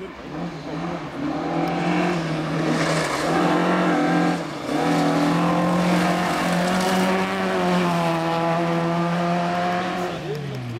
Tudo bem.